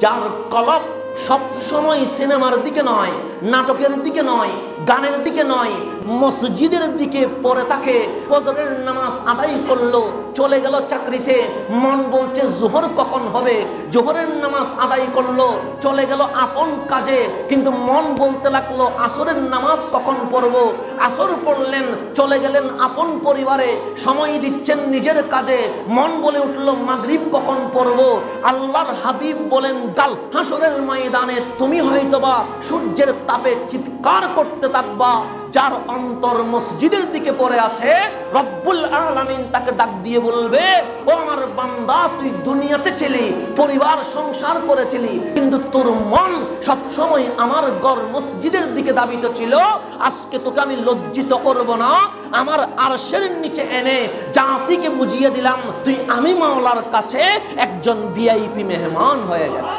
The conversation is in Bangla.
যার কলব সবসময় সিনেমার দিকে নয়, নাটকের দিকে নয়, গানের দিকে নয়, মসজিদের দিকে পড়ে থাকে। ফজরের নামাজ আদায় করল, চলে গেল চাকরিতে, মন বলছে জোহর কখন হবে? জোহরের নামাজ আদায় করল, চলে গেল আপন কাজে, কিন্তু মন বলতে লাগল আসরের নামাজ কখন পড়ব? আসর পড়লেন, চলে গেলেন আপন পরিবারে, সময় দিচ্ছেন নিজের কাজে, মন বলে উঠল মাগরিব কখন পড়ব? আল্লাহর হাবিব বলেন, কাল হাসরের ময়দানে তুমি হয়তোবা সূর্যের তাপে চিৎকার করতে থাকবা, যার অন্তর মসজিদের দিকে পড়ে আছে। রব্বুল আলামিন তাকে ডাক দিয়ে বলবে, ও আমার বান্দা, তুই দুনিয়াতে ছিলি, পরিবার সংসার করেছিলি, কিন্তু তোর মন সব সময় আমার গড় মসজিদের দিকে দাবিত ছিল। আজকে তোকে আমি লজ্জিত করব না। আমার আরশের নিচে এনে জাতিকে বুঝিয়ে দিলাম, তুই আমি মাওলার কাছে একজন ভিআইপি মেহমান হয়ে গেছে